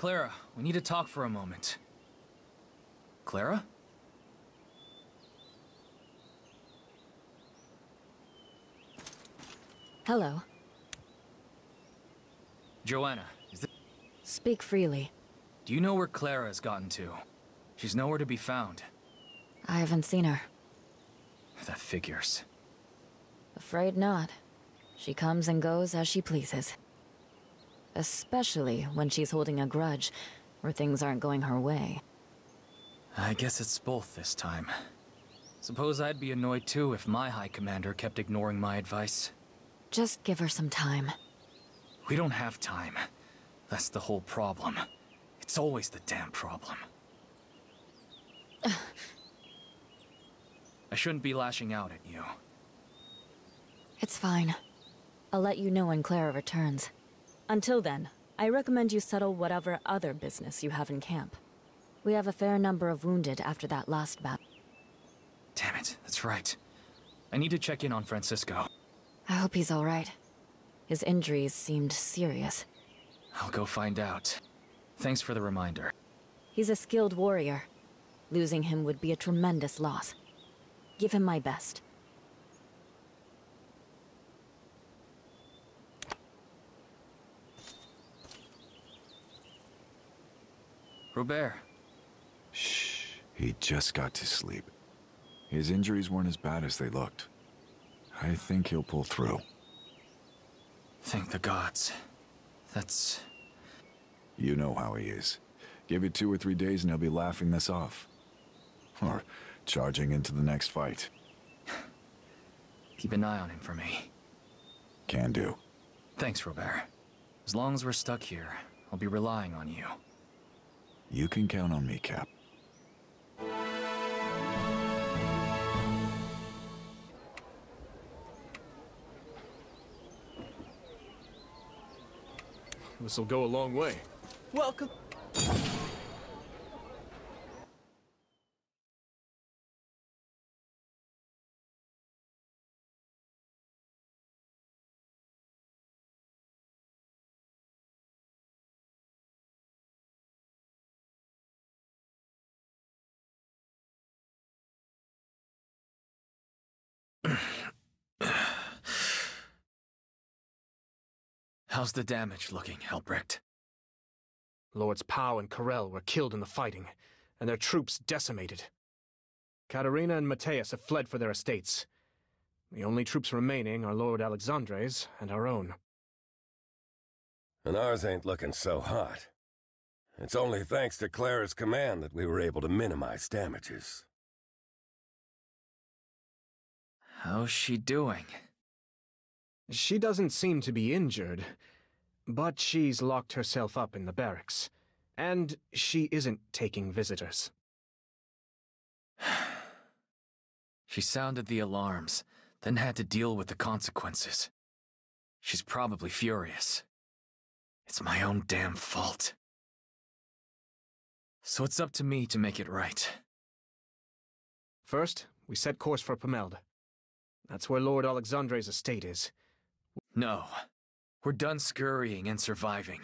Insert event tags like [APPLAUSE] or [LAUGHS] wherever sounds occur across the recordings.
Clara, we need to talk for a moment. Clara? Hello. Joanna, is this... Speak freely. Do you know where Clara has gotten to? She's nowhere to be found. I haven't seen her. That figures. Afraid not. She comes and goes as she pleases. Especially when she's holding a grudge, or things aren't going her way. I guess it's both this time. Suppose I'd be annoyed too if my High Commander kept ignoring my advice. Just give her some time. We don't have time. That's the whole problem. It's always the damn problem. [SIGHS] I shouldn't be lashing out at you. It's fine. I'll let you know when Clara returns. Until then, I recommend you settle whatever other business you have in camp. We have a fair number of wounded after that last battle. Damn it, that's right. I need to check in on Francisco. I hope he's alright. His injuries seemed serious. I'll go find out. Thanks for the reminder. He's a skilled warrior. Losing him would be a tremendous loss. Give him my best. Robert. Shh. He just got to sleep. His injuries weren't as bad as they looked. I think he'll pull through. Thank the gods. That's... You know how he is. Give it two or three days and he'll be laughing this off. Or charging into the next fight. Keep an eye on him for me. Can do. Thanks, Robert. As long as we're stuck here, I'll be relying on you. You can count on me, Cap. This'll go a long way. Welcome. How's the damage looking, Helbrecht? Lords Pau and Karel were killed in the fighting, and their troops decimated. Katerina and Mateus have fled for their estates. The only troops remaining are Lord Alexandre's and our own. And ours ain't looking so hot. It's only thanks to Clara's command that we were able to minimize damages. How's she doing? She doesn't seem to be injured, but she's locked herself up in the barracks. And she isn't taking visitors. [SIGHS] she sounded the alarms, then had to deal with the consequences. She's probably furious. It's my own damn fault. So it's up to me to make it right. First, we set course for Pameld. That's where Lord Alexandre's estate is. No. We're done scurrying and surviving.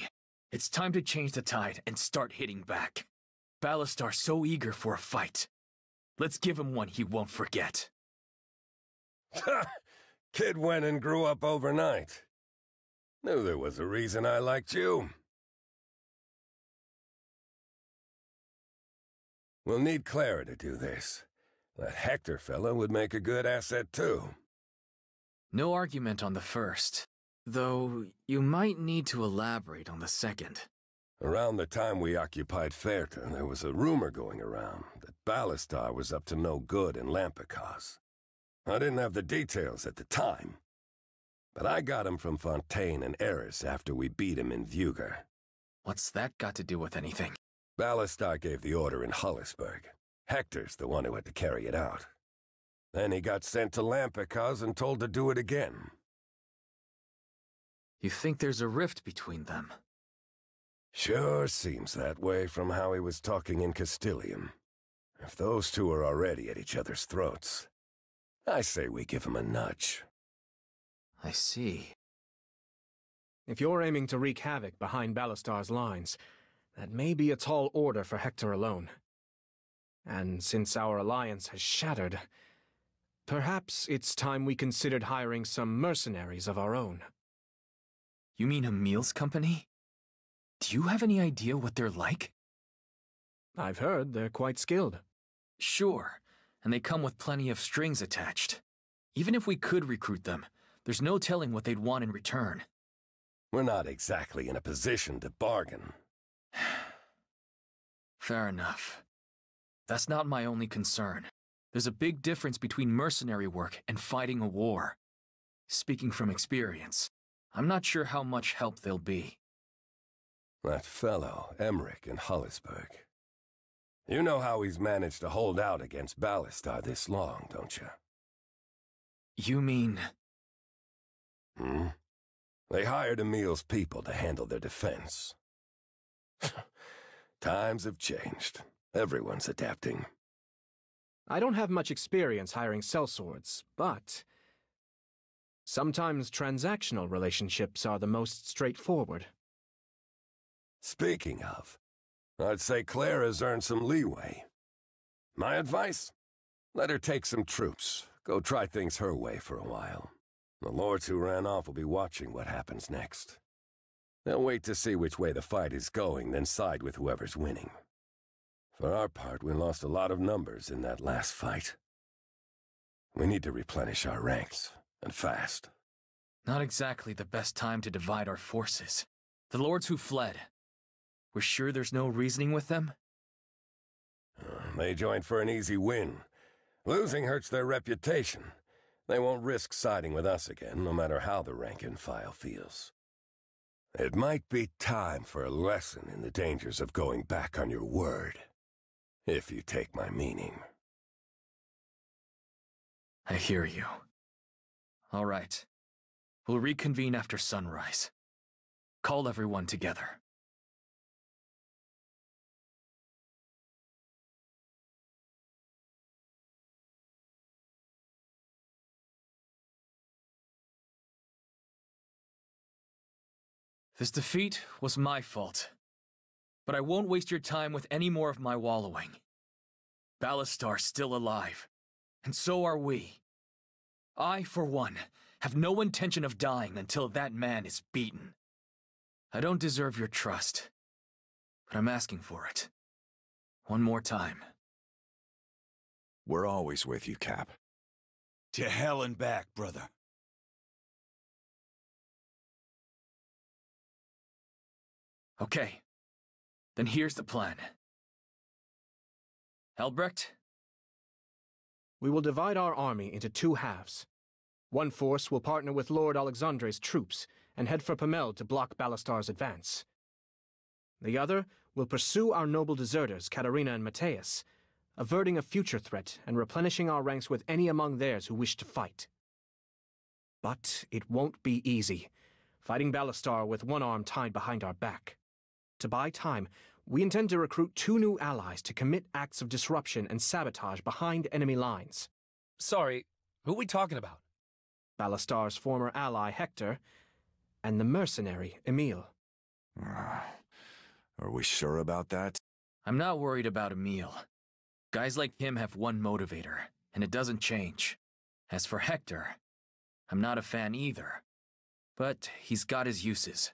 It's time to change the tide and start hitting back. Ballastar's so eager for a fight. Let's give him one he won't forget. Kid went and grew up overnight. Knew there was a reason I liked you. We'll need Clara to do this. That Hector fella would make a good asset too. No argument on the first, though you might need to elaborate on the second. Around the time we occupied Faerta, there was a rumor going around that Ballastar was up to no good in Lampacos. I didn't have the details at the time, but I got him from Fontaine and Eris after we beat him in Vuger. What's that got to do with anything? Ballastar gave the order in Hollisburg. Hector's the one who had to carry it out. Then he got sent to Lampacos and told to do it again. You think there's a rift between them? Sure seems that way from how he was talking in Castilian. If those two are already at each other's throats, I say we give him a nudge. I see. If you're aiming to wreak havoc behind Ballastar's lines, That may be a tall order for Hector alone. And since our alliance has shattered, perhaps it's time we considered hiring some mercenaries of our own. You mean a meals company? Do you have any idea what they're like? I've heard they're quite skilled. Sure, and they come with plenty of strings attached. Even if we could recruit them, there's no telling what they'd want in return. We're not exactly in a position to bargain. [SIGHS] Fair enough. That's not my only concern. There's a big difference between mercenary work and fighting a war. Speaking from experience, I'm not sure how much help they'll be. That fellow, Emmerich in Hollisburg. You know how he's managed to hold out against Ballastar this long, don't you? You mean... Hmm? They hired Emil's people to handle their defense. [LAUGHS] Times have changed. Everyone's adapting. I don't have much experience hiring sellswords, but... Sometimes transactional relationships are the most straightforward. Speaking of, I'd say Clara's earned some leeway. My advice? Let her take some troops. Go try things her way for a while. The lords who ran off will be watching what happens next. They'll wait to see which way the fight is going, then side with whoever's winning. For our part, we lost a lot of numbers in that last fight. We need to replenish our ranks, and fast. Not exactly the best time to divide our forces. The lords who fled. We're sure there's no reasoning with them? Uh, they joined for an easy win. Losing hurts their reputation. They won't risk siding with us again, no matter how the rank and file feels. It might be time for a lesson in the dangers of going back on your word. If you take my meaning. I hear you. All right. We'll reconvene after sunrise. Call everyone together. This defeat was my fault. But I won't waste your time with any more of my wallowing. Ballastar's still alive, and so are we. I, for one, have no intention of dying until that man is beaten. I don't deserve your trust, but I'm asking for it. One more time. We're always with you, Cap. To hell and back, brother. Okay. Then here's the plan. Albrecht? We will divide our army into two halves. One force will partner with Lord Alexandre's troops and head for Pameld to block Ballastar's advance. The other will pursue our noble deserters, Katerina and Matthias, averting a future threat and replenishing our ranks with any among theirs who wish to fight. But it won't be easy, fighting Ballastar with one arm tied behind our back. To buy time, we intend to recruit two new allies to commit acts of disruption and sabotage behind enemy lines. Sorry, who are we talking about? Ballastar's former ally, Hector, and the mercenary, Emil. [SIGHS] Are we sure about that? I'm not worried about Emil. Guys like him have one motivator, and it doesn't change. As for Hector, I'm not a fan either. But he's got his uses.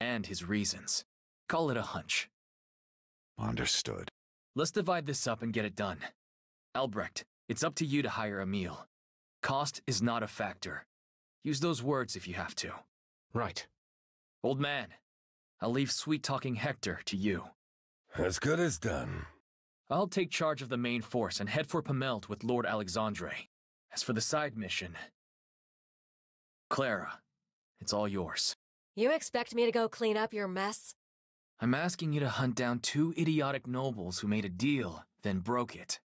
And his reasons. Call it a hunch. Understood. Let's divide this up and get it done. Albrecht, it's up to you to hire Emil. Cost is not a factor. Use those words if you have to. Right. Old man, I'll leave sweet-talking Hector to you. As good as done. I'll take charge of the main force and head for Pameld with Lord Alexandre. As for the side mission... Clara, it's all yours. You expect me to go clean up your mess? I'm asking you to hunt down two idiotic nobles who made a deal, then broke it.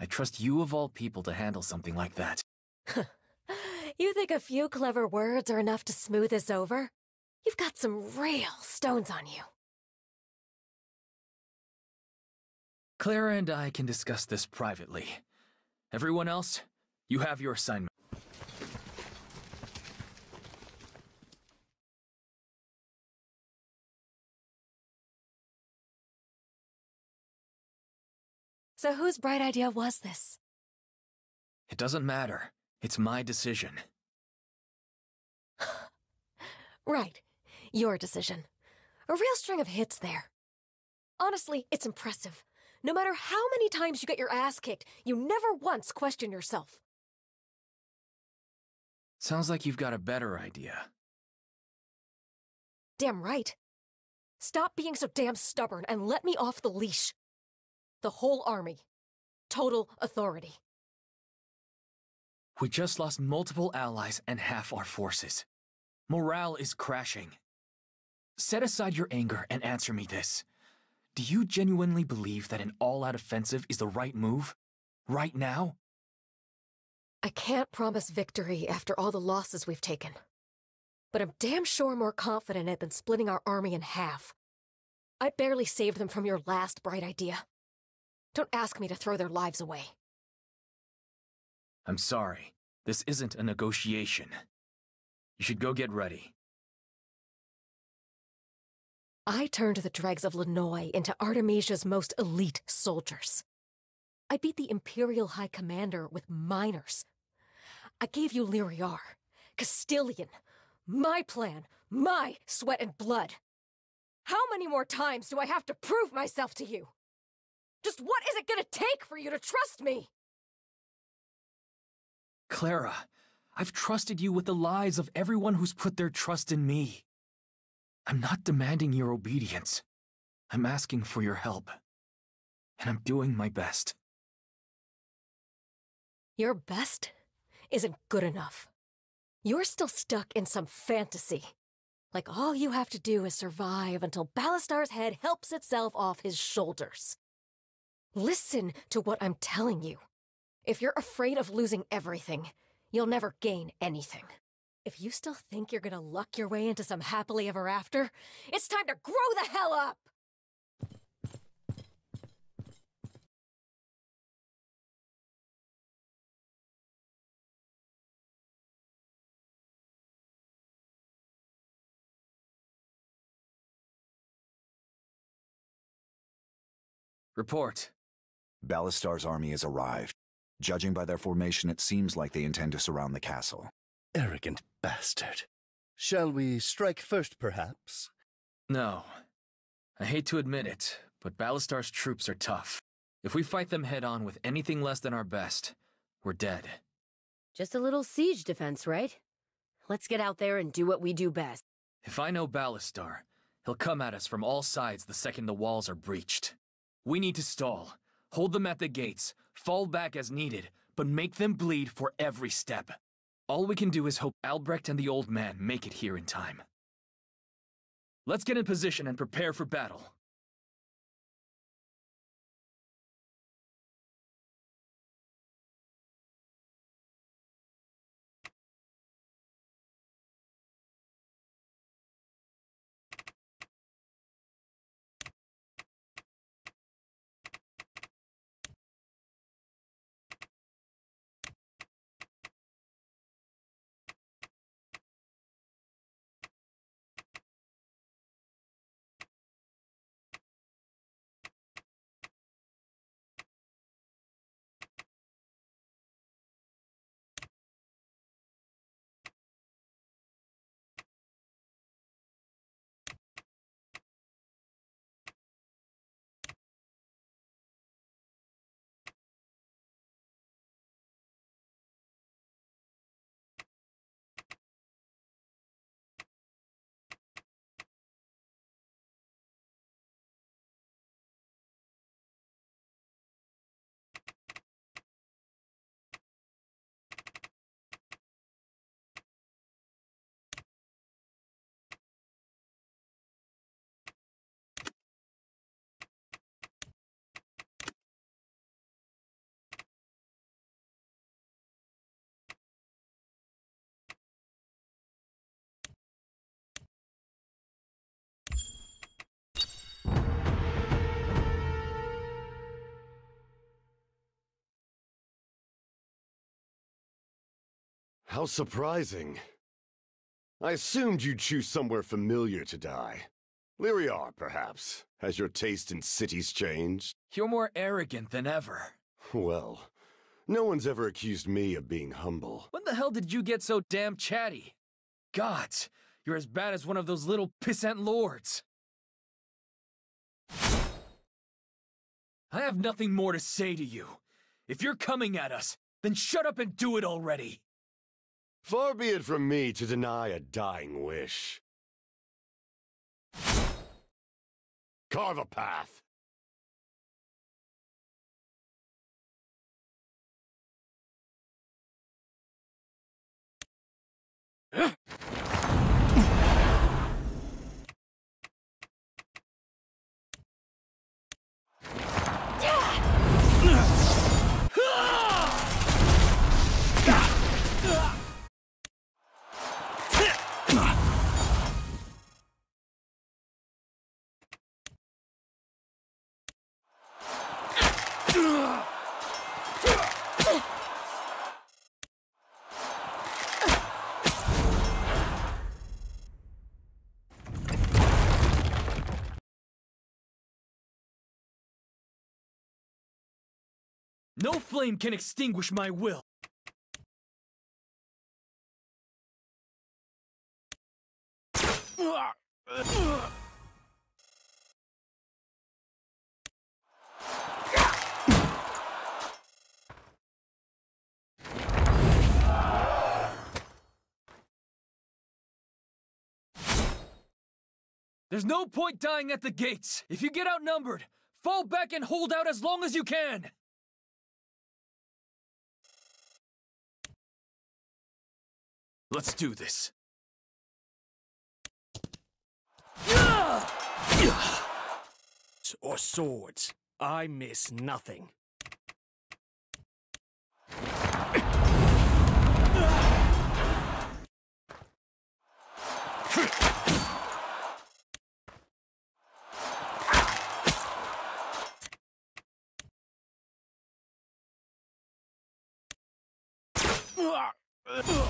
I trust you of all people to handle something like that. [LAUGHS] you think a few clever words are enough to smooth this over? You've got some real stones on you. Clara and I can discuss this privately. Everyone else, you have your assignment. So whose bright idea was this? It doesn't matter. It's my decision. [SIGHS] right. Your decision. A real string of hits there. Honestly, it's impressive. No matter how many times you get your ass kicked, you never once question yourself. Sounds like you've got a better idea. Damn right. Stop being so damn stubborn and let me off the leash. The whole army. Total authority. We just lost multiple allies and half our forces. Morale is crashing. Set aside your anger and answer me this. Do you genuinely believe that an all-out offensive is the right move? Right now? I can't promise victory after all the losses we've taken. But I'm damn sure more confident in it than splitting our army in half. I barely saved them from your last bright idea. Don't ask me to throw their lives away. I'm sorry. This isn't a negotiation. You should go get ready. I turned the dregs of Lenoy into Artemisia's most elite soldiers. I beat the Imperial High Commander with minors. I gave you Lyriar, Castilian, my plan, my sweat and blood. How many more times do I have to prove myself to you? Just what is it gonna take for you to trust me? Clara, I've trusted you with the lives of everyone who's put their trust in me. I'm not demanding your obedience. I'm asking for your help. And I'm doing my best. Your best isn't good enough. You're still stuck in some fantasy. Like all you have to do is survive until Ballastar's head helps itself off his shoulders. Listen to what I'm telling you. If you're afraid of losing everything, you'll never gain anything. If you still think you're gonna luck your way into some happily ever after, it's time to grow the hell up! Report. Ballastar's army has arrived. Judging by their formation, it seems like they intend to surround the castle. Arrogant bastard. Shall we strike first, perhaps? No. I hate to admit it, but Ballastar's troops are tough. If we fight them head on with anything less than our best, we're dead. Just a little siege defense, right? Let's get out there and do what we do best. If I know Ballastar, he'll come at us from all sides the second the walls are breached. We need to stall, hold them at the gates, fall back as needed, but make them bleed for every step. All we can do is hope Albrecht and the old man make it here in time. Let's get in position and prepare for battle. How surprising. I assumed you'd choose somewhere familiar to die. Lyriar, perhaps. Has your taste in cities changed? You're more arrogant than ever. Well, no one's ever accused me of being humble. When the hell did you get so damn chatty? Gods, you're as bad as one of those little pissant lords. I have nothing more to say to you. If you're coming at us, then shut up and do it already. Far be it from me to deny a dying wish. Carve a path. No flame can extinguish my will. There's no point dying at the gates. If you get outnumbered, fall back and hold out as long as you can. Let's do this. Or swords. I miss nothing. [LAUGHS]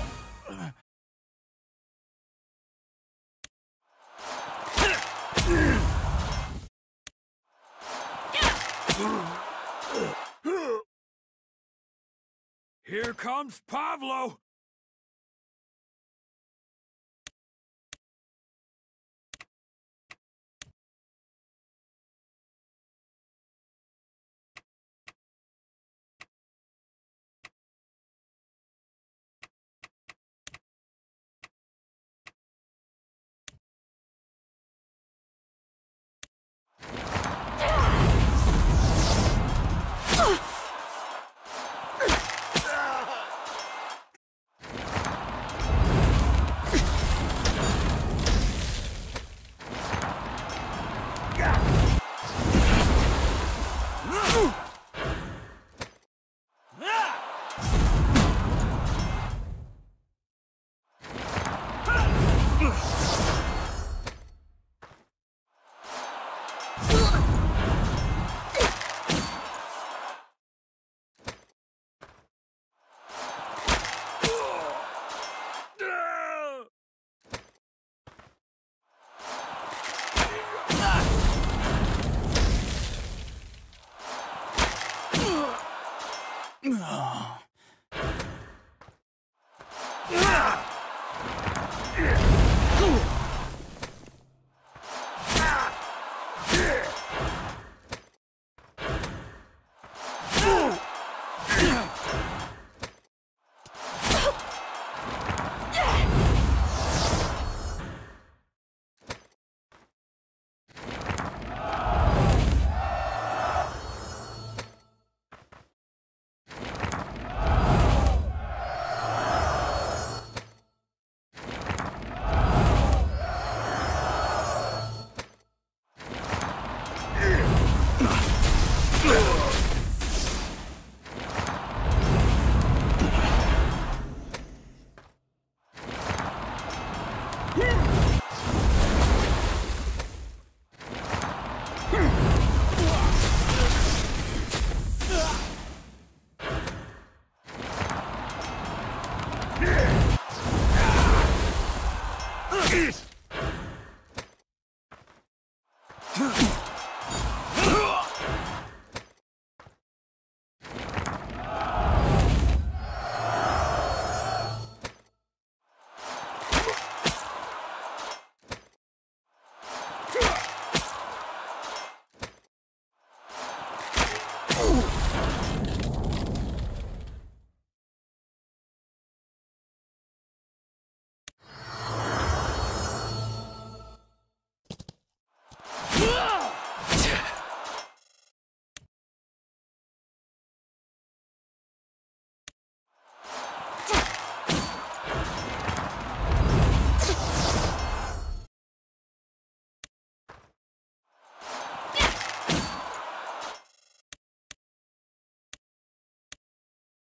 Here comes Pavlo!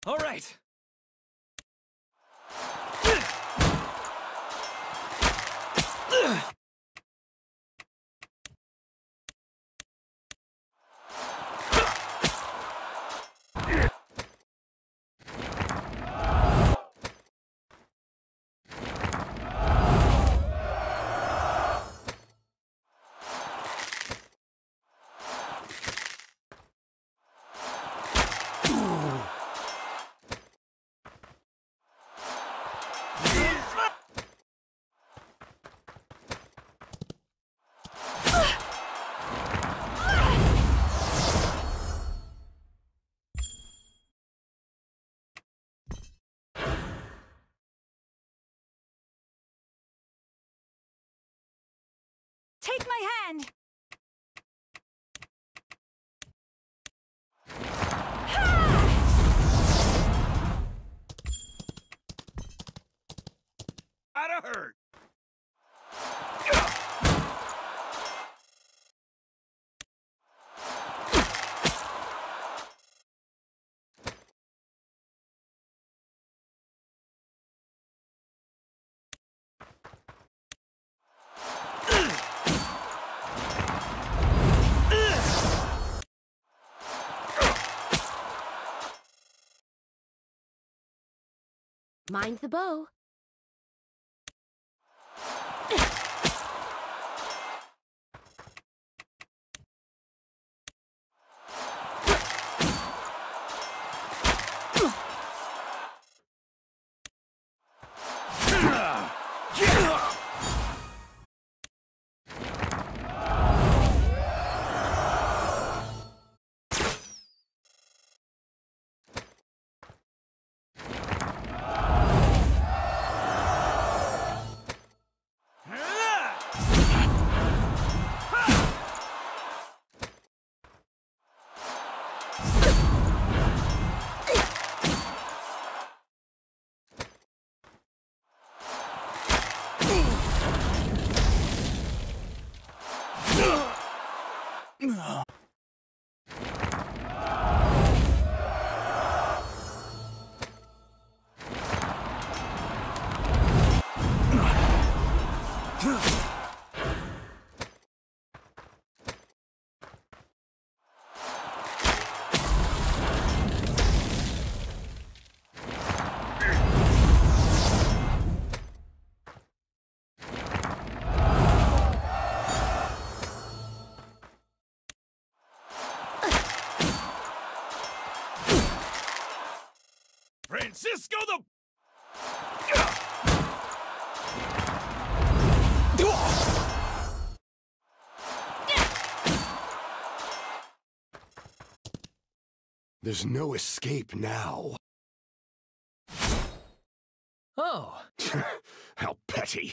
All right. My hand! Gotta hurt. Mind the bow. Francisco the... There's no escape now. Oh. [LAUGHS] How petty.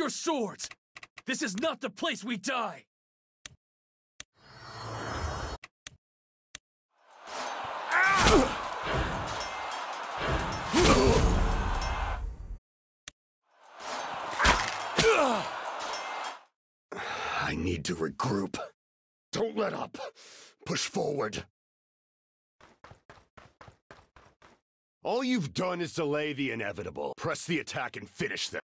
Your swords! This is not the place we die! I need to regroup. Don't let up. Push forward. All you've done is delay the inevitable. Press the attack and finish them.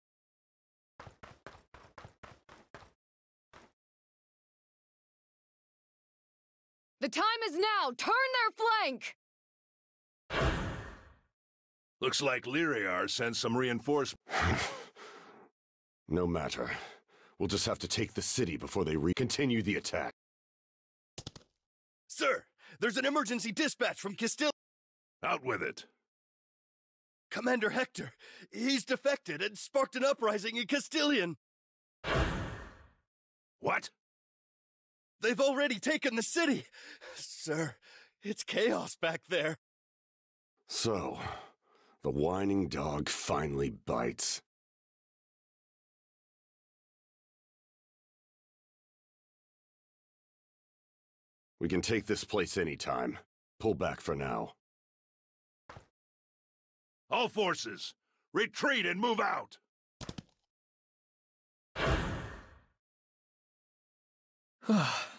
The time is now! Turn their flank! Looks like Lyriar sent some reinforcements. [LAUGHS] no matter. We'll just have to take the city before they re-continue the attack. Sir, there's an emergency dispatch from Castile. Out with it. Commander Hector, he's defected and sparked an uprising in Castilian. What? They've already taken the city. Sir, it's chaos back there. So, the whining dog finally bites. We can take this place anytime. Pull back for now. All forces, retreat and move out! [SIGHS] [SIGHS] [SIGHS]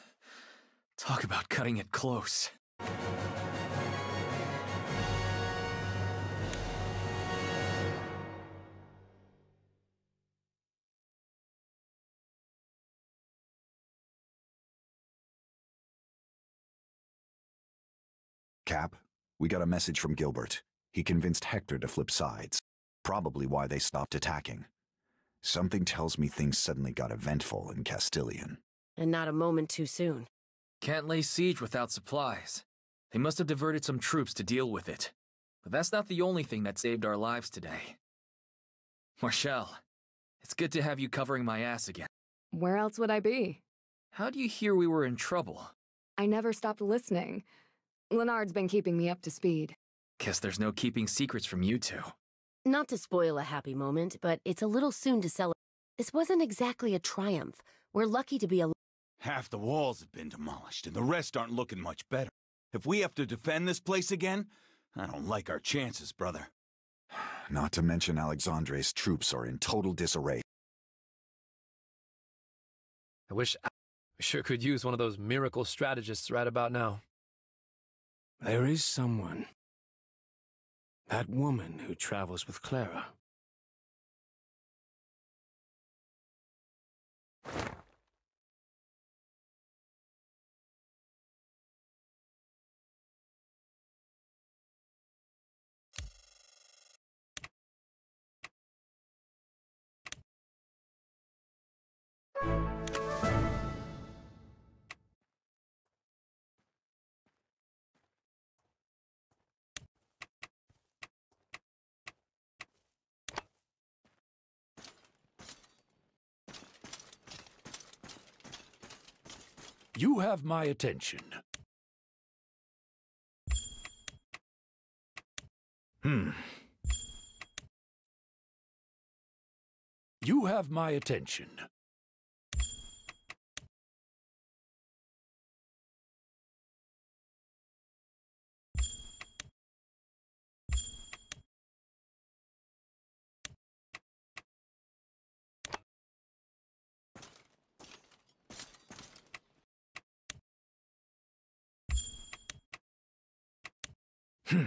Talk about cutting it close. Cap, we got a message from Gilbert. He convinced Hector to flip sides. Probably why they stopped attacking. Something tells me things suddenly got eventful in Castilian. And not a moment too soon. Can't lay siege without supplies. They must have diverted some troops to deal with it. But that's not the only thing that saved our lives today. Marshall, it's good to have you covering my ass again. Where else would I be? How do you hear we were in trouble? I never stopped listening. Leonard's been keeping me up to speed. Guess there's no keeping secrets from you two. Not to spoil a happy moment, but it's a little soon to celebrate. This wasn't exactly a triumph. We're lucky to be alive. Half the walls have been demolished, and the rest aren't looking much better. If we have to defend this place again, I don't like our chances, brother. [SIGHS] Not to mention Alexandre's troops are in total disarray. I wish I sure could use one of those miracle strategists right about now. There is someone. That woman who travels with Clara. You have my attention. Hmm. You have my attention. Hmm.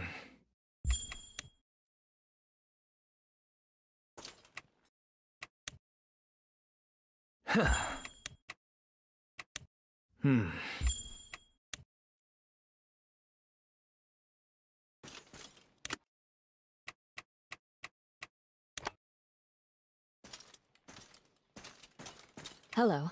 Hmm. Hello.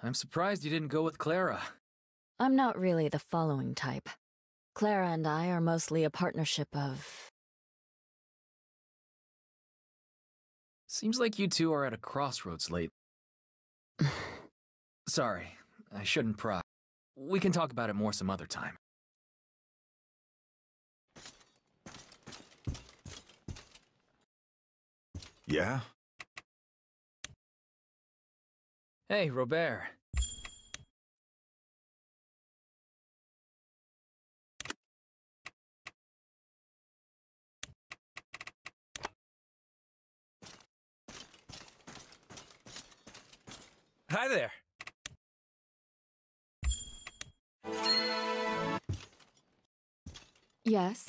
I'm surprised you didn't go with Clara. I'm not really the following type. Clara and I are mostly a partnership of. Seems like you two are at a crossroads late. [SIGHS] Sorry, I shouldn't pry. We can talk about it more some other time. Yeah? Hey, Robert. Hi there. Yes.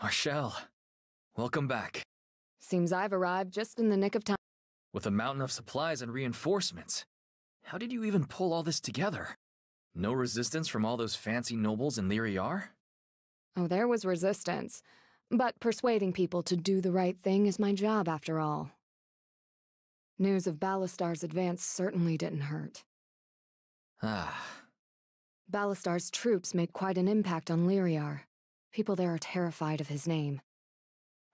Marshall, welcome back. Seems I've arrived just in the nick of time. With a mountain of supplies and reinforcements. How did you even pull all this together? No resistance from all those fancy nobles in Lyriar? Oh, there was resistance. But persuading people to do the right thing is my job, after all. News of Ballastar's advance certainly didn't hurt. Ah. Ballastar's troops made quite an impact on Lyriar. People there are terrified of his name.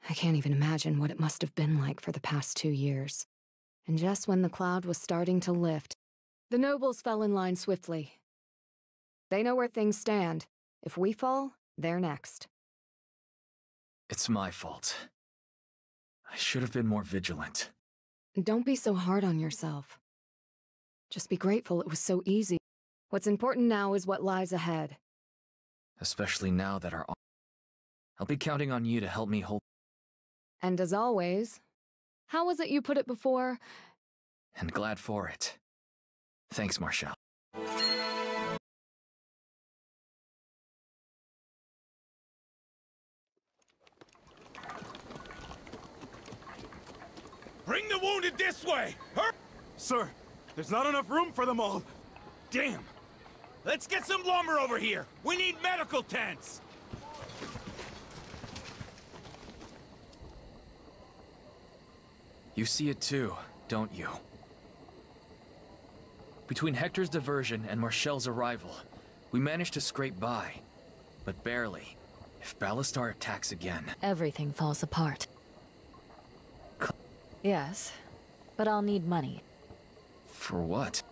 I can't even imagine what it must have been like for the past two years. And just when the cloud was starting to lift, the nobles fell in line swiftly. They know where things stand. If we fall, they're next. It's my fault. I should have been more vigilant. Don't be so hard on yourself. Just be grateful it was so easy. What's important now is what lies ahead. Especially now that our... I'll be counting on you to help me hold... And as always, how was it you put it before? And glad for it. Thanks, Marshall. Bring the wounded this way! Hur Sir, there's not enough room for them all. Damn! Let's get some lumber over here! We need medical tents! You see it too, don't you? Between Hector's diversion and Marshall's arrival, we managed to scrape by. But barely. If Ballastar attacks again... Everything falls apart. Yes, but I'll need money. For what?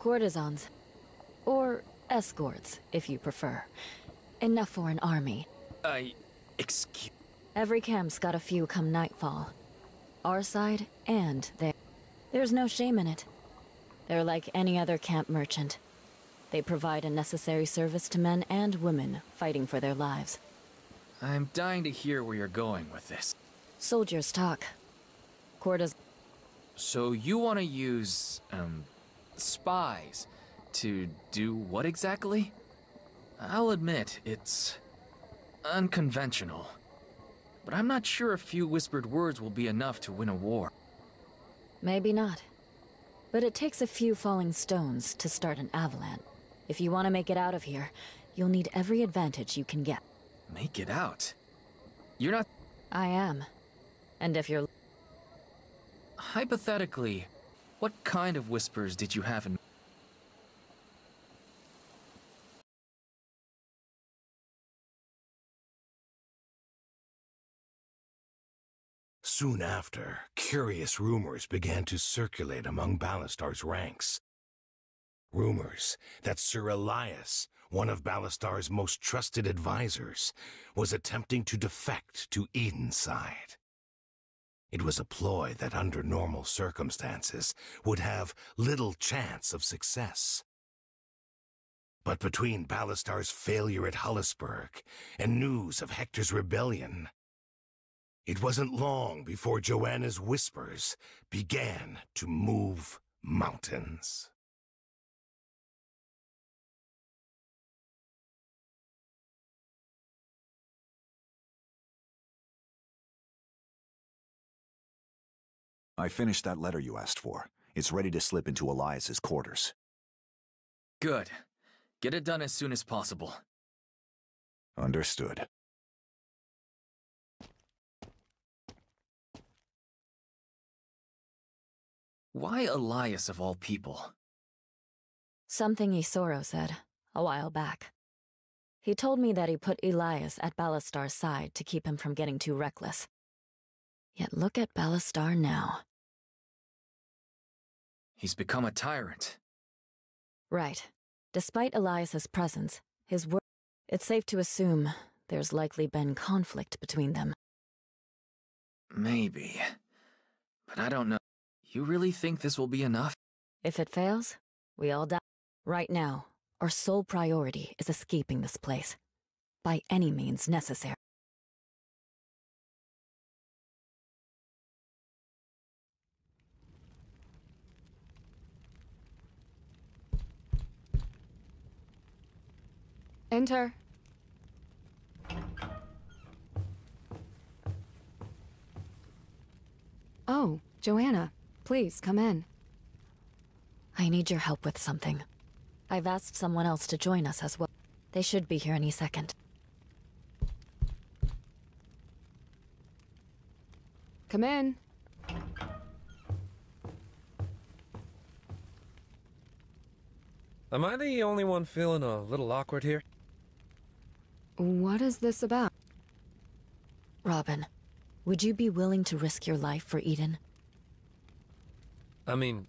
Courtesans. Or escorts, if you prefer. Enough for an army. I... excuse... Every camp's got a few come nightfall. Our side and theirs. There's no shame in it. They're like any other camp merchant. They provide a necessary service to men and women fighting for their lives. I'm dying to hear where you're going with this. Soldiers talk. Cordas. So you want to use, um, spies to do what exactly? I'll admit, it's unconventional. But I'm not sure a few whispered words will be enough to win a war. Maybe not. But it takes a few falling stones to start an avalanche. If you want to make it out of here, you'll need every advantage you can get. Make it out? You're not... I am. And if you're... Hypothetically, what kind of whispers did you have in... Soon after, curious rumors began to circulate among Ballastar's ranks. Rumors that Sir Elias, one of Ballastar's most trusted advisors, was attempting to defect to Edenside. It was a ploy that under normal circumstances would have little chance of success. But between Ballastar's failure at Hullisburg and news of Hector's rebellion, it wasn't long before Joanna's whispers began to move mountains. I finished that letter you asked for. It's ready to slip into Elias's quarters. Good. Get it done as soon as possible. Understood. Why Elias of all people? Something Isoro said, a while back. He told me that he put Elias at Ballastar's side to keep him from getting too reckless. Yet look at Ballastar now. He's become a tyrant. Right. Despite Elias's presence, his work, it's safe to assume there's likely been conflict between them. Maybe. But I don't know. You really think this will be enough? If it fails, we all die. Right now, our sole priority is escaping this place. By any means necessary. Enter. Oh, Joanna, please come in. I need your help with something. I've asked someone else to join us as well. They should be here any second. Come in. Am I the only one feeling a little awkward here? What is this about? Robin, would you be willing to risk your life for Eden? I mean,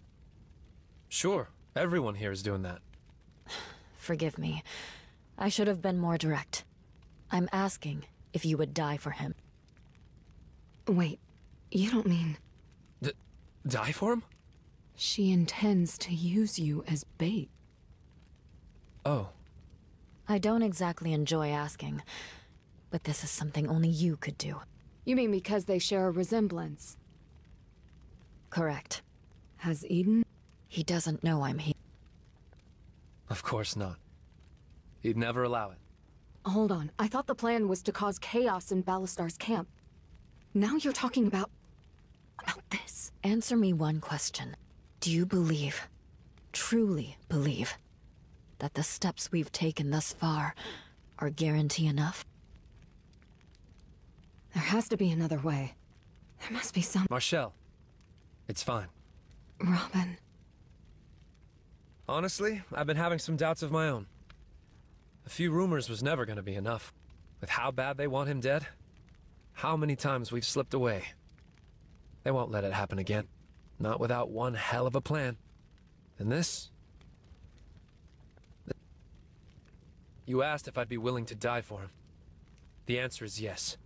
sure, everyone here is doing that. [SIGHS] Forgive me. I should have been more direct. I'm asking if you would die for him. Wait, you don't mean... D die for him? She intends to use you as bait. Oh. I don't exactly enjoy asking, but this is something only you could do. You mean because they share a resemblance? Correct. Has Eden? He doesn't know I'm here. Of course not. He'd never allow it. Hold on, I thought the plan was to cause chaos in Ballastar's camp. Now you're talking about... about this. Answer me one question. Do you believe, truly believe, that the steps we've taken thus far are guarantee enough? There has to be another way. There must be some... Marshall, it's fine. Robin. Honestly, I've been having some doubts of my own. A few rumors was never gonna be enough. With how bad they want him dead, how many times we've slipped away. They won't let it happen again. Not without one hell of a plan. And this? You asked if I'd be willing to die for him. The answer is yes.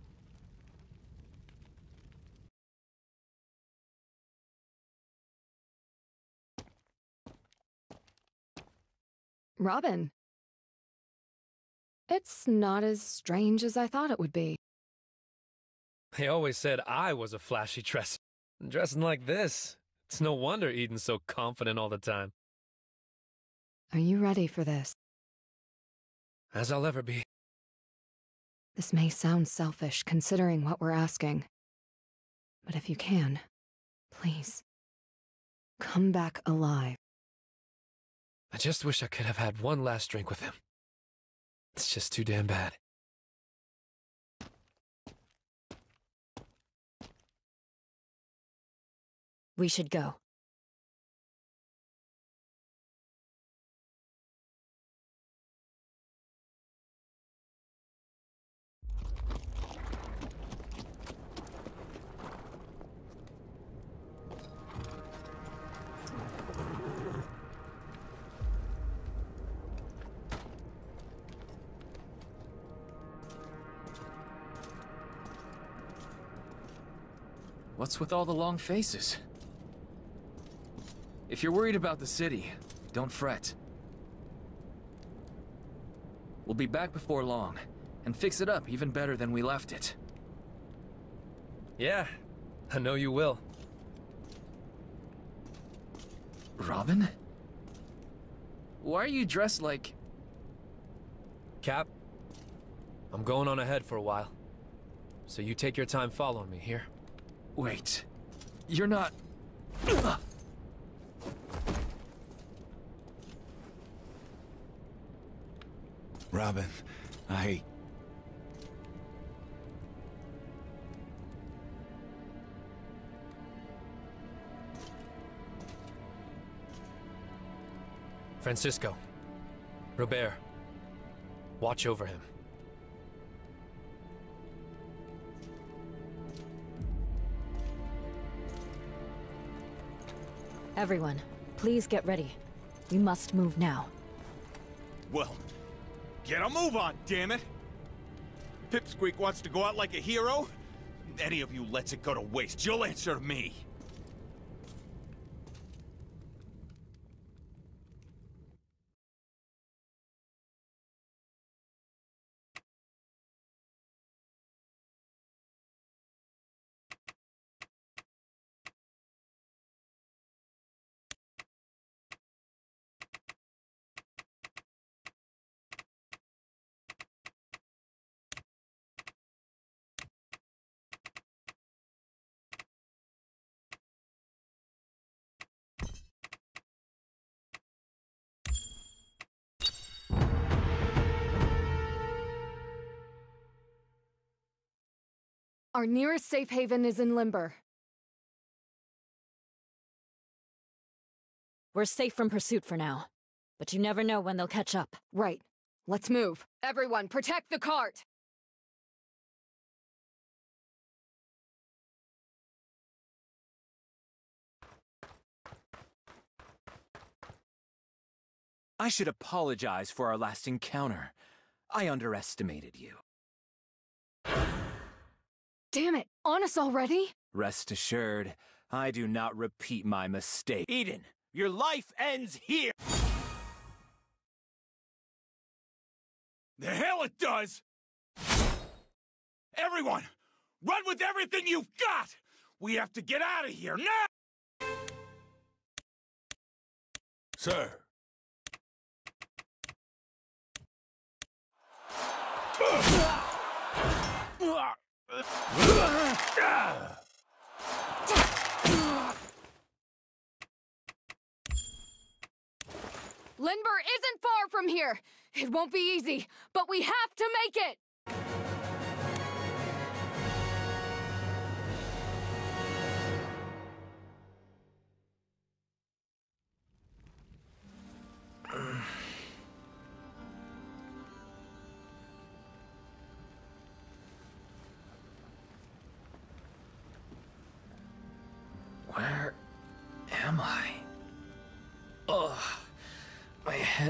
Robin. It's not as strange as I thought it would be. They always said I was a flashy dress. Dressing like this. It's no wonder Eden's so confident all the time. Are you ready for this? As I'll ever be. This may sound selfish considering what we're asking. But if you can, please, come back alive. I just wish I could have had one last drink with him. It's just too damn bad. We should go. What's with all the long faces? If you're worried about the city, don't fret. We'll be back before long, and fix it up even better than we left it. Yeah, I know you will. Robin? Why are you dressed like... Cap, I'm going on ahead for a while. So you take your time following me here. Wait. You're not... Robin, I... Francisco. Robert. Watch over him. Everyone, please get ready. We must move now. Well, get a move on, damn it! Pipsqueak wants to go out like a hero? Any of you lets it go to waste, you'll answer me. Our nearest safe haven is in Lindber. We're safe from pursuit for now. But you never know when they'll catch up. Right. Let's move. Everyone, protect the cart! I should apologize for our last encounter. I underestimated you. Damn it, on us already? Rest assured, I do not repeat my mistake. Eden, your life ends here! The hell it does! Everyone, run with everything you've got! We have to get out of here now! Sir. Lindber isn't far from here! It won't be easy, but we have to make it!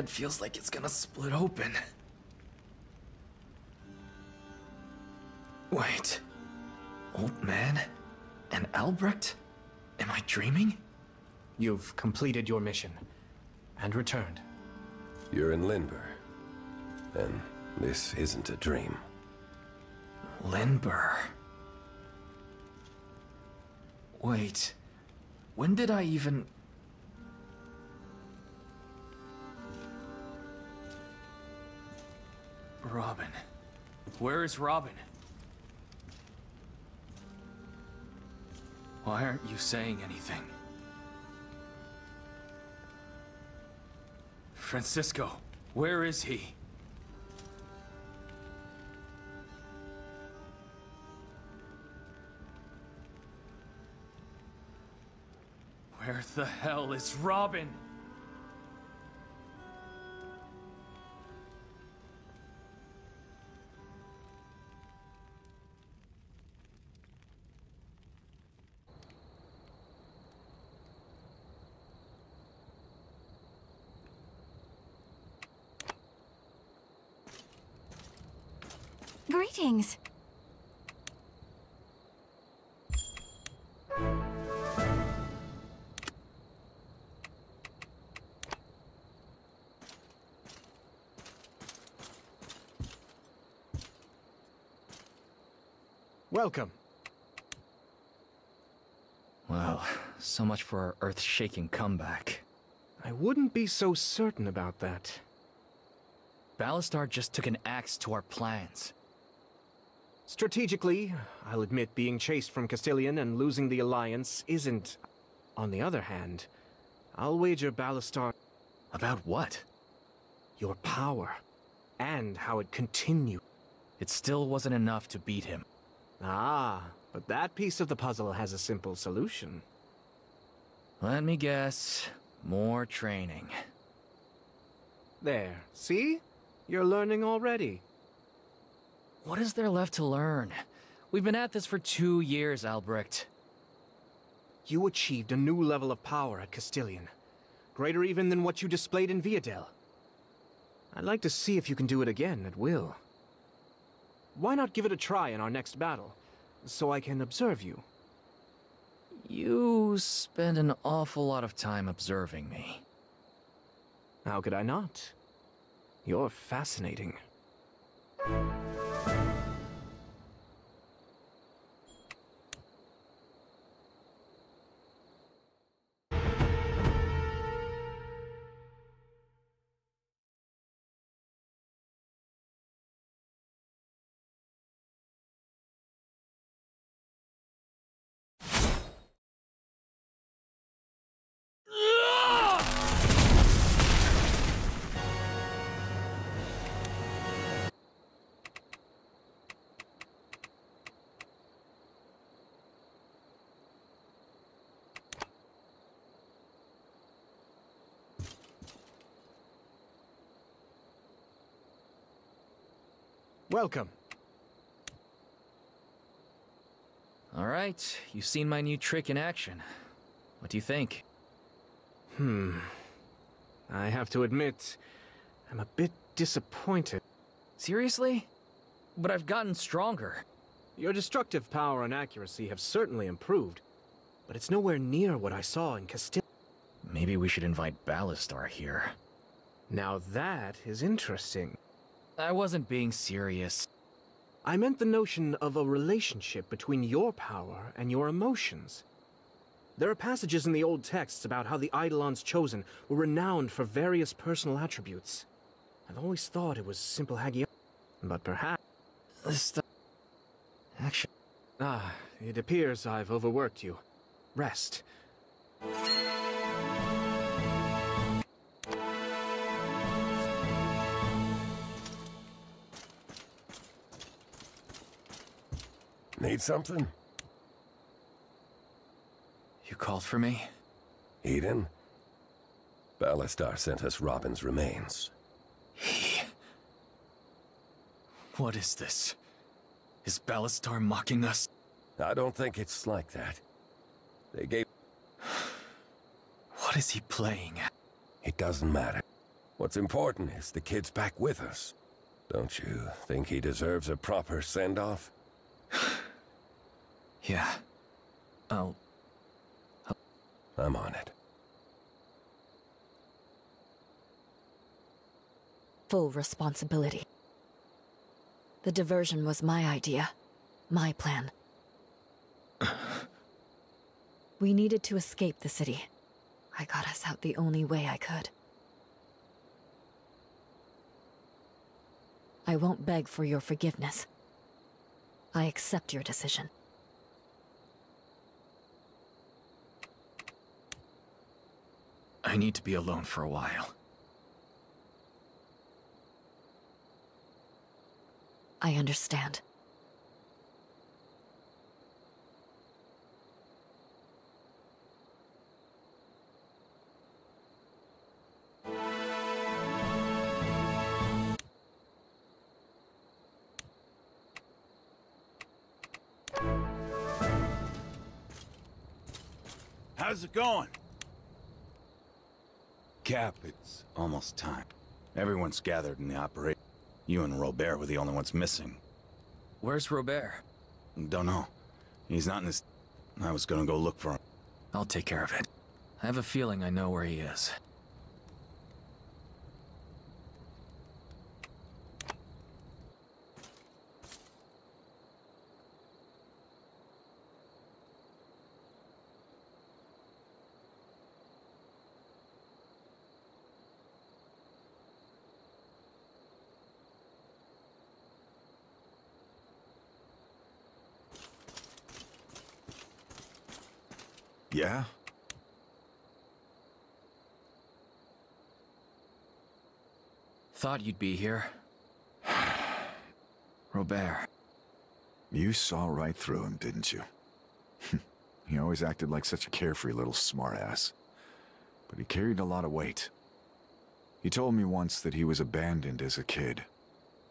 Head feels like it's gonna split open. Wait. Old man? And Albrecht? Am I dreaming? You've completed your mission and returned. You're in Lindber. Then this isn't a dream. Lindber. Wait. When did I even... Robin. Where is Robin? Why aren't you saying anything? Francisco, where is he? Where the hell is Robin? Greetings. Welcome. Well, so much for our earth-shaking comeback. I wouldn't be so certain about that. Ballastar just took an axe to our plans. Strategically, I'll admit being chased from Castilian and losing the Alliance isn't. On the other hand, I'll wager Ballastar... About what? Your power. And how it continued. It still wasn't enough to beat him. Ah, but that piece of the puzzle has a simple solution. Let me guess. More training. There, see? You're learning already. What is there left to learn? We've been at this for two years, Albrecht. You achieved a new level of power at Castilian. Greater even than what you displayed in Villadel. I'd like to see if you can do it again at will. Why not give it a try in our next battle, so I can observe you? You spend an awful lot of time observing me. How could I not? You're fascinating. Welcome. Alright, you've seen my new trick in action. What do you think? Hmm. I have to admit, I'm a bit disappointed. Seriously? But I've gotten stronger. Your destructive power and accuracy have certainly improved, but it's nowhere near what I saw in Castile. Maybe we should invite Ballastar here. Now that is interesting. I wasn't being serious. I meant the notion of a relationship between your power and your emotions. There are passages in the old texts about how the Eidolons chosen were renowned for various personal attributes. I've always thought it was simple hagiography, but perhaps... This Action. Ah, it appears I've overworked you. Rest. Need something? You called for me? Eden? Ballastar sent us Robin's remains. He... What is this? Is Ballastar mocking us? I don't think it's like that. They gave... What is he playing at? It doesn't matter. What's important is the kid's back with us. Don't you think he deserves a proper send-off? [SIGHS] [LAUGHS] yeah. I'll... I'm on it. Full responsibility. The diversion was my idea. My plan. [SIGHS] we needed to escape the city. I got us out the only way I could. I won't beg for your forgiveness. I accept your decision. I need to be alone for a while. I understand. How's it going? Cap, it's almost time. Everyone's gathered in the operation. You and Robert were the only ones missing. Where's Robert? Don't know. He's not in his... I was gonna go look for him. I'll take care of it. I have a feeling I know where he is. Yeah? Thought you'd be here. [SIGHS] Robert. You saw right through him, didn't you? [LAUGHS] he always acted like such a carefree little smartass. But he carried a lot of weight. He told me once that he was abandoned as a kid.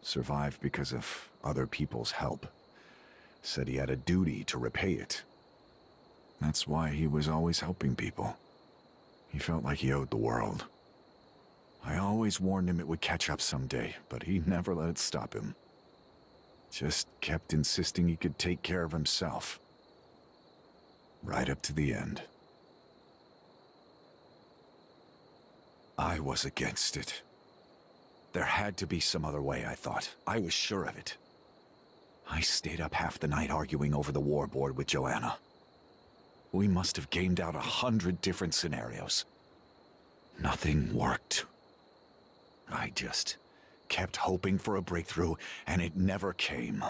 Survived because of other people's help. Said he had a duty to repay it. That's why he was always helping people. He felt like he owed the world. I always warned him it would catch up someday, but he [LAUGHS] never let it stop him. Just kept insisting he could take care of himself. Right up to the end. I was against it. There had to be some other way, I thought. I was sure of it. I stayed up half the night arguing over the war board with Joanna. We must have gamed out a hundred different scenarios. Nothing worked. I just kept hoping for a breakthrough, and it never came.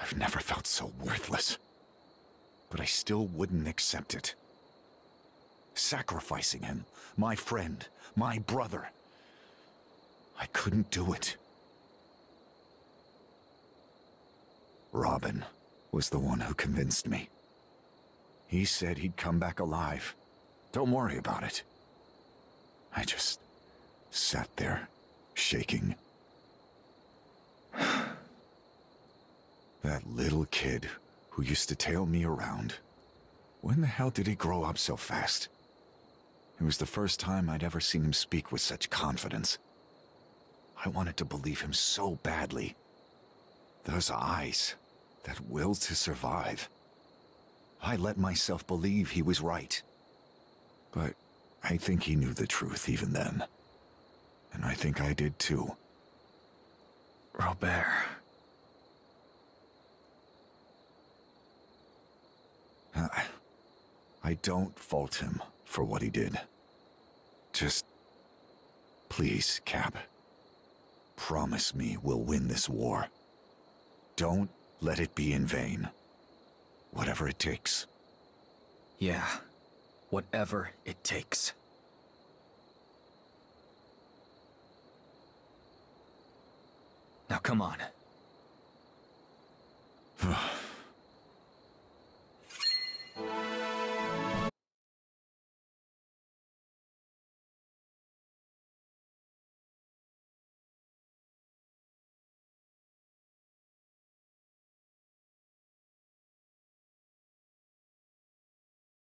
I've never felt so worthless. But I still wouldn't accept it. Sacrificing him, my friend, my brother. I couldn't do it. Robin was the one who convinced me. He said he'd come back alive. Don't worry about it. I just sat there, shaking. [SIGHS] That little kid who used to tail me around. When the hell did he grow up so fast? It was the first time I'd ever seen him speak with such confidence. I wanted to believe him so badly. Those eyes, that will to survive. I let myself believe he was right. But I think he knew the truth even then. And I think I did too. Robert. I, I don't fault him for what he did. Just... Please, Cap. Promise me we'll win this war. Don't let it be in vain. Whatever it takes. Yeah. Whatever it takes. Now come on.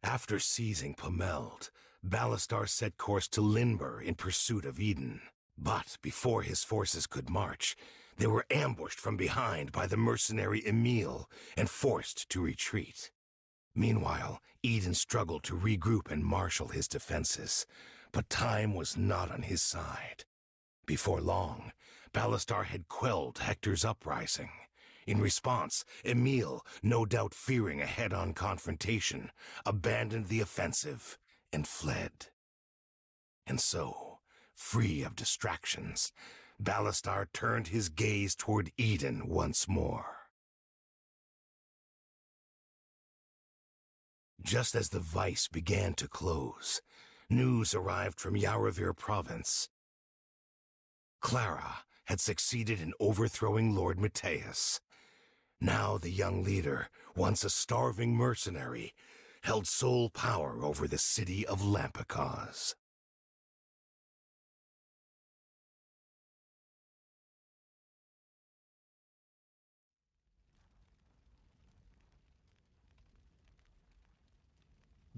After seizing Pomeld, Ballastar set course to Lindber in pursuit of Eden. But before his forces could march, they were ambushed from behind by the mercenary Emil and forced to retreat. Meanwhile, Eden struggled to regroup and marshal his defenses, but time was not on his side. Before long, Ballastar had quelled Hector's uprising. In response, Emil, no doubt fearing a head-on confrontation, abandoned the offensive and fled. And so, free of distractions, Ballastar turned his gaze toward Eden once more. Just as the vice began to close, news arrived from Yaravir province. Clara had succeeded in overthrowing Lord Mateus. Now the young leader, once a starving mercenary, held sole power over the city of Lampicos.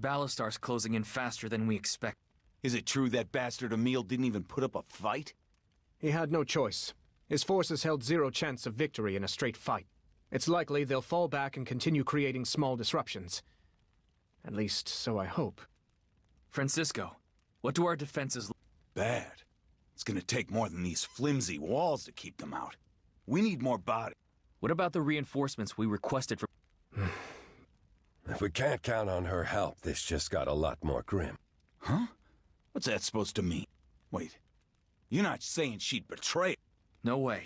Ballastar's closing in faster than we expect. Is it true that bastard Emil didn't even put up a fight? He had no choice. His forces held zero chance of victory in a straight fight. It's likely they'll fall back and continue creating small disruptions. At least, so I hope. Francisco, what do our defenses... Look? Bad. It's gonna take more than these flimsy walls to keep them out. We need more body. What about the reinforcements we requested from... [SIGHS] [SIGHS] [SIGHS] If we can't count on her help, this just got a lot more grim. Huh? What's that supposed to mean? Wait, you're not saying she'd betray... No way.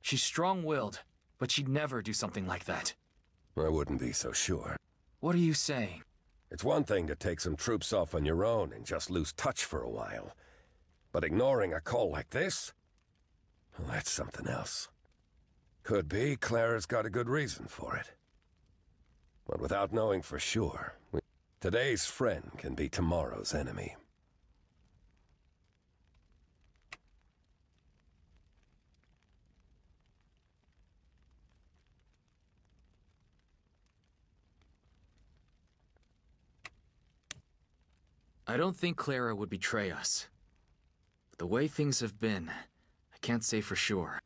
She's strong-willed, but she'd never do something like that. I wouldn't be so sure. What are you saying? It's one thing to take some troops off on your own and just lose touch for a while. But ignoring a call like this? Well, that's something else. Could be Clara's got a good reason for it. But without knowing for sure, today's friend can be tomorrow's enemy. I don't think Clara would betray us. But the way things have been, I can't say for sure.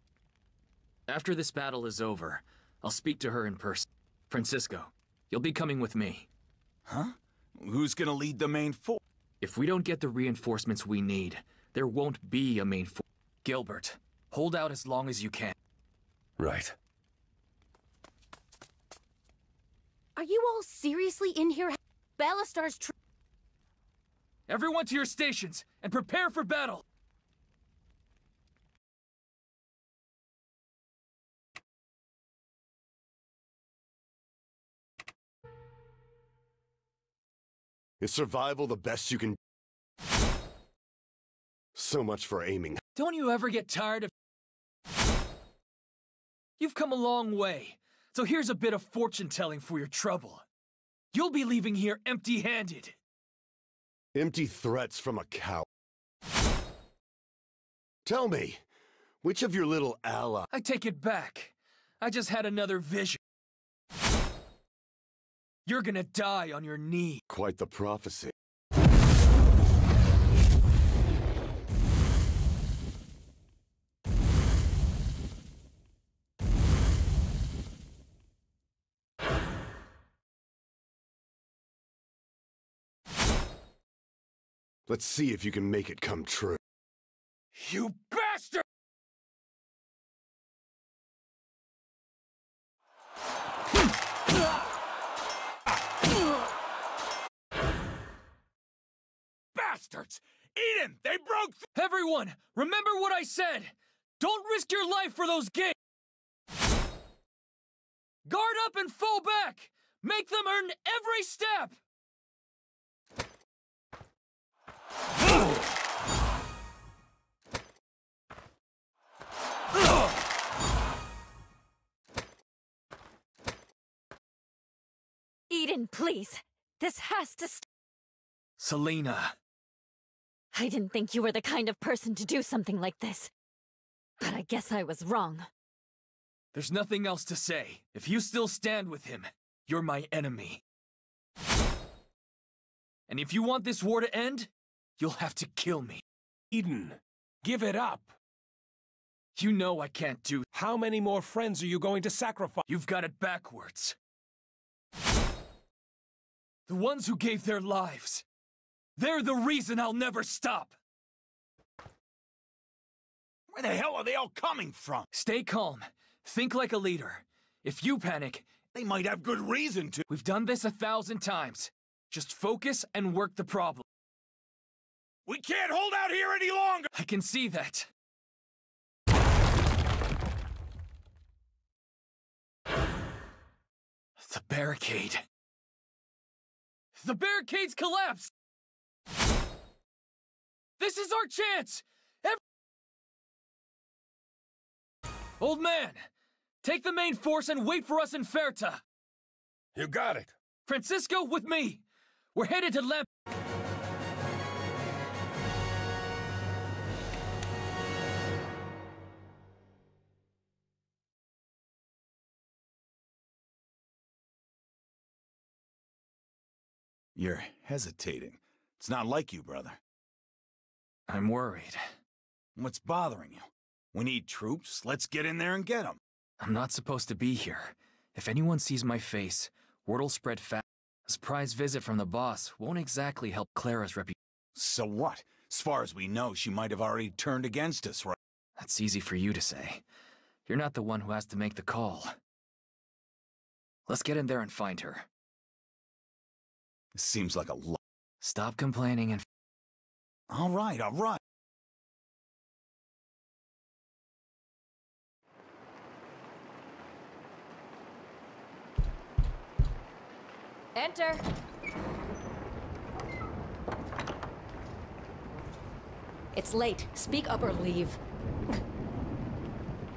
After this battle is over, I'll speak to her in person. Francisco, you'll be coming with me. Huh? Who's gonna lead the main force? If we don't get the reinforcements we need, there won't be a main force. Gilbert, hold out as long as you can. Right. Are you all seriously in here? Ballastar's tr- Everyone to your stations, and prepare for battle! Is survival the best you can... So much for aiming. Don't you ever get tired of... You've come a long way, so here's a bit of fortune-telling for your trouble. You'll be leaving here empty-handed. Empty threats from a cow. Tell me, which of your little allies... I take it back. I just had another vision. You're gonna die on your knee. Quite the prophecy. Let's see if you can make it come true. You bastard! Bastards! Eden, they broke Everyone, remember what I said! Don't risk your life for those gates! Guard up and fall back! Make them earn every step! Eden, please. This has to st- Selena. I didn't think you were the kind of person to do something like this. But I guess I was wrong. There's nothing else to say. If you still stand with him, you're my enemy. And if you want this war to end, you'll have to kill me. Eden, give it up. You know I can't do- How many more friends are you going to sacrifice? You've got it backwards. The ones who gave their lives. They're the reason I'll never stop. Where the hell are they all coming from? Stay calm. Think like a leader. If you panic, They might have good reason to. we've done this a thousand times. Just focus and work the problem. We can't hold out here any longer! I can see that. The barricade. The barricade's collapsed! This is our chance! Ev Old man, take the main force and wait for us in Ferta! You got it. Francisco, with me! We're headed to Lamp- You're hesitating. It's not like you, brother. I'm worried. What's bothering you? We need troops. Let's get in there and get them. I'm not supposed to be here. If anyone sees my face, word'll spread fast. A surprise visit from the boss won't exactly help Clara's reputation. So what? As far as we know, she might have already turned against us, right? That's easy for you to say. You're not the one who has to make the call. Let's get in there and find her. This seems like a lot. Stop complaining and. All right, all right. Enter. It's late. Speak up or leave.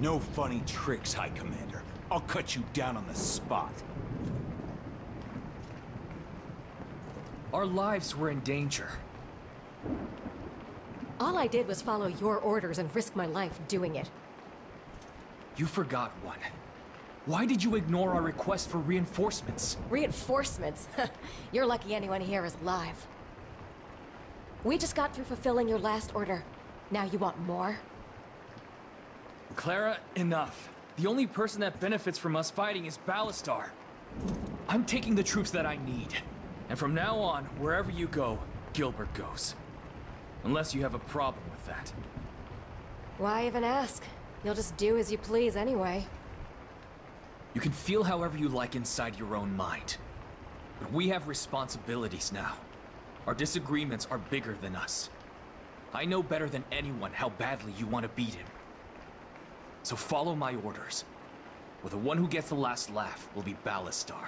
No funny tricks, High Commander. I'll cut you down on the spot. Our lives were in danger. All I did was follow your orders and risk my life doing it. You forgot one. Why did you ignore our request for reinforcements? Reinforcements? [LAUGHS] You're lucky anyone here is alive. We just got through fulfilling your last order. Now you want more? Clara, enough. The only person that benefits from us fighting is Ballastar. I'm taking the troops that I need. And from now on, wherever you go, Gilbert goes. Unless you have a problem with that. Why even ask? You'll just do as you please anyway. You can feel however you like inside your own mind. But we have responsibilities now. Our disagreements are bigger than us. I know better than anyone how badly you want to beat him. So follow my orders. Or the one who gets the last laugh will be Ballastar.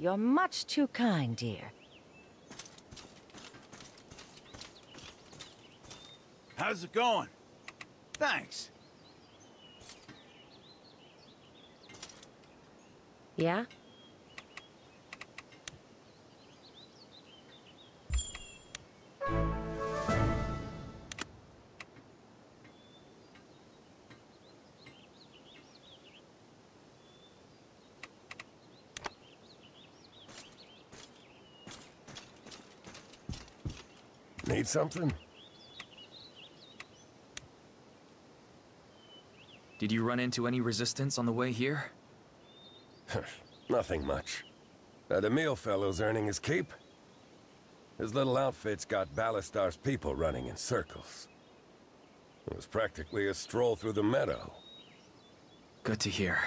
You're much too kind, dear. How's it going? Thanks. Yeah? Need something? Did you run into any resistance on the way here? Nothing much. That Emil fellow's earning his keep. His little outfit's got Ballastar's people running in circles. It was practically a stroll through the meadow. Good to hear.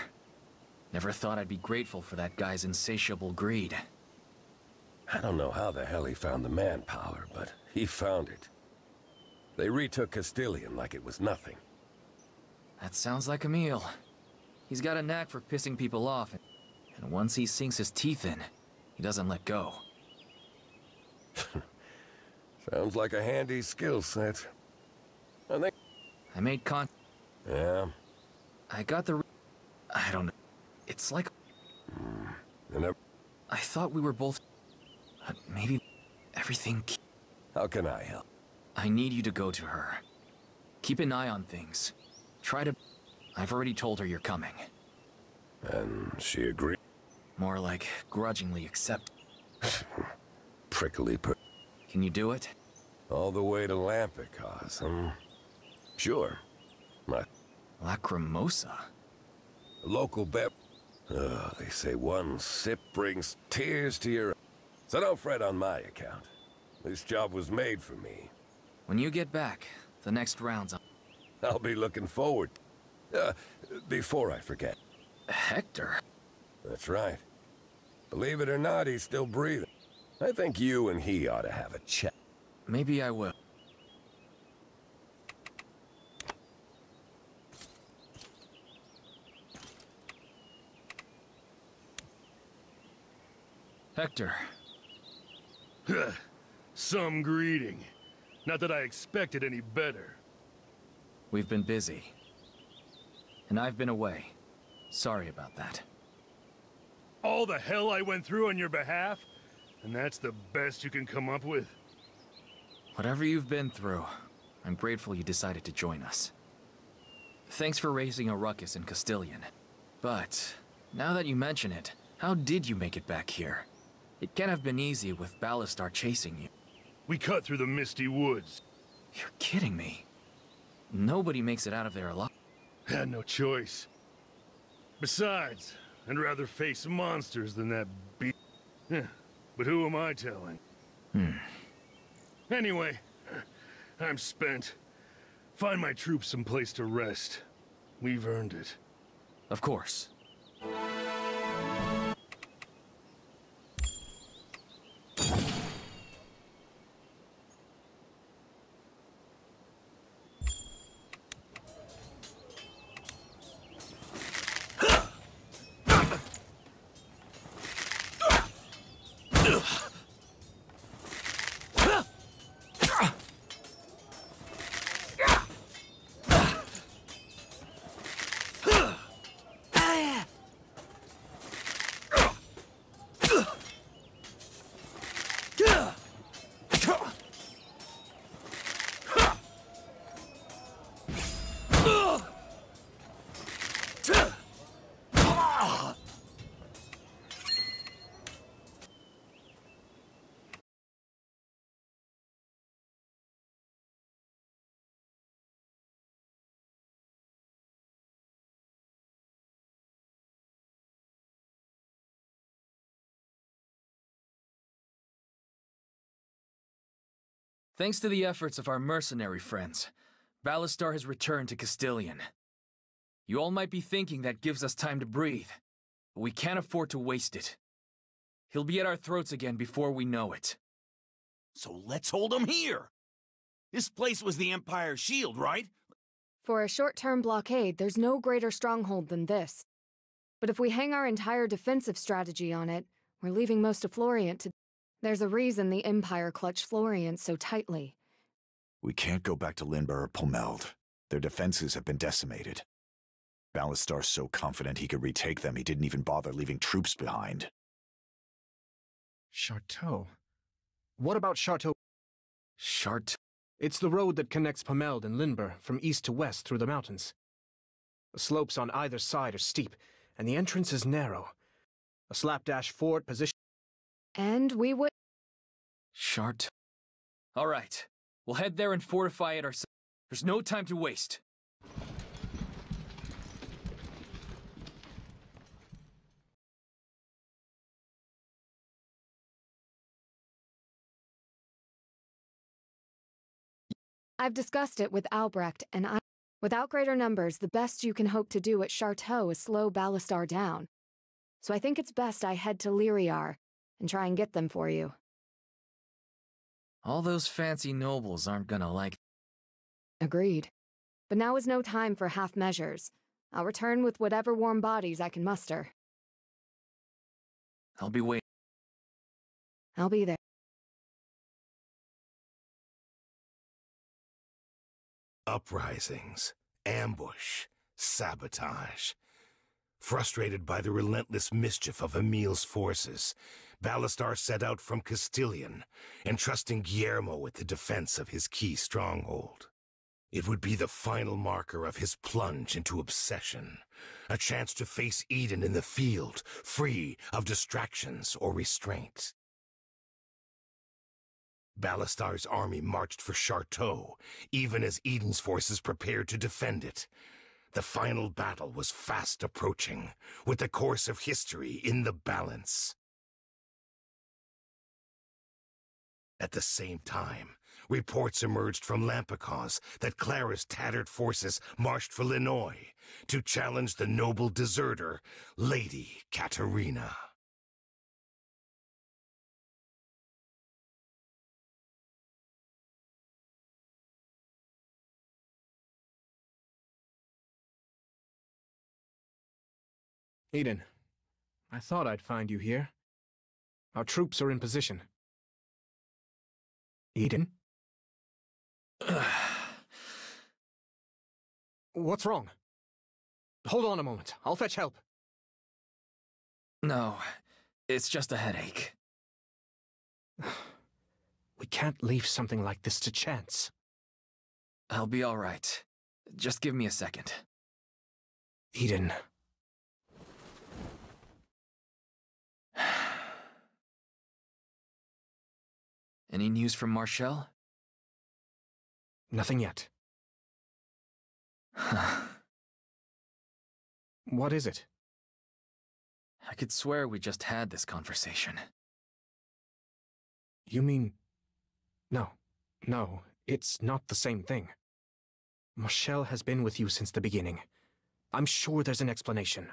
Never thought I'd be grateful for that guy's insatiable greed. I don't know how the hell he found the manpower, but he found it. They retook Castilian like it was nothing. That sounds like Emil. He's got a knack for pissing people off, and once he sinks his teeth in, he doesn't let go. [LAUGHS] Sounds like a handy skill set. I think... I made con... Yeah? I got the... I don't know. It's like... And I I thought we were both... Uh, maybe everything... How can I help? I need you to go to her. Keep an eye on things. Try to... I've already told her you're coming. And she agreed? More like grudgingly accept. [LAUGHS] Prickly per... Can you do it? All the way to Lampicos, hmm? Sure. My... Lacrimosa? Local bep... Oh, they say one sip brings tears to your... So don't fret on my account. This job was made for me. When you get back, the next round's on. I'll be looking forward. Uh, before I forget. Hector? That's right. Believe it or not, he's still breathing. I think you and he ought to have a chat. Maybe I will. Hector. Some greeting. Not that I expected any better. We've been busy. And I've been away. Sorry about that. All the hell I went through on your behalf? And that's the best you can come up with? Whatever you've been through, I'm grateful you decided to join us. Thanks for raising a ruckus in Castilian. But, now that you mention it, how did you make it back here? It can't have been easy with Ballastar chasing you. We cut through the misty woods. You're kidding me. Nobody makes it out of there alive. Had no choice. Besides, I'd rather face monsters than that be- yeah, But who am I telling? Hmm. Anyway, I'm spent. Find my troops some place to rest. We've earned it. Of course. Thanks to the efforts of our mercenary friends, Ballastar has returned to Castilian. You all might be thinking that gives us time to breathe, but we can't afford to waste it. He'll be at our throats again before we know it. So let's hold him here! This place was the Empire's shield, right? For a short-term blockade, there's no greater stronghold than this. But if we hang our entire defensive strategy on it, We're leaving most of Florient to... There's a reason the Empire clutched Florient so tightly. We can't go back to Lindber or Pomeld. Their defenses have been decimated. Ballastar's so confident he could retake them, he didn't even bother leaving troops behind. Charteau? What about Charteau? Chart? It's the road that connects Pomeld and Lindber from east to west through the mountains. The slopes on either side are steep, and the entrance is narrow. A slapdash fort position. And we would. Chart? All right. We'll head there and fortify it ourselves. There's no time to waste. I've discussed it with Albrecht, and I. Without greater numbers, the best you can hope to do at Charteau is slow Ballastar down. So I think it's best I head to Lyriar and try and get them for you. All those fancy nobles aren't gonna like. Agreed. But now is no time for half measures. I'll return with whatever warm bodies I can muster. I'll be waiting. I'll be there. Uprisings, ambush, sabotage. Frustrated by the relentless mischief of Emil's forces, Ballastar set out from Castilian, entrusting Guillermo with the defense of his key stronghold. It would be the final marker of his plunge into obsession, a chance to face Eden in the field, free of distractions or restraint. Ballastar's army marched for Charteau, even as Eden's forces prepared to defend it. The final battle was fast approaching, with the course of history in the balance. At the same time, reports emerged from Lampicos that Clara's tattered forces marched for Linoy to challenge the noble deserter, Lady Katerina. Eden, I thought I'd find you here. Our troops are in position. Eden? [SIGHS] What's wrong? Hold on a moment. I'll fetch help. No, it's just a headache. [SIGHS] We can't leave something like this to chance. I'll be all right. Just give me a second. Eden. Any news from Marshall? Nothing yet. [SIGHS] what is it? I could swear we just had this conversation. You mean... No. No, it's not the same thing. Marshall has been with you since the beginning. I'm sure there's an explanation.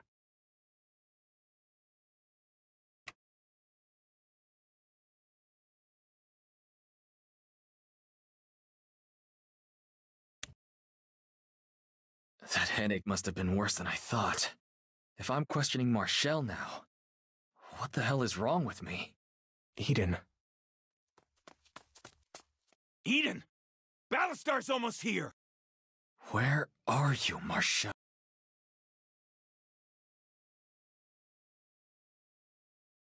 That headache must have been worse than I thought. If I'm questioning Marshall now, what the hell is wrong with me? Eden. Eden! Ballastar's almost here! Where are you, Marshall?